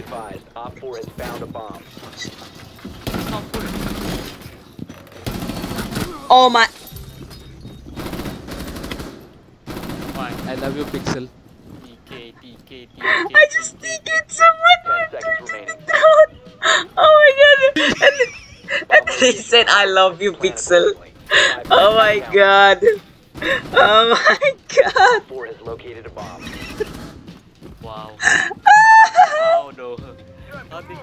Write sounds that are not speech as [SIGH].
Be advised, Op 4 has found a bomb. Oh my. Why? I love you, Pixel. TK, TK, TK. I just think it's someone. Ten seconds remaining. Oh my god. And, [LAUGHS] and then he said, I love you, Pixel. accordingly. Five Oh my god. Oh my god. 4 has located a bomb. Wow. [LAUGHS] até Ela tem.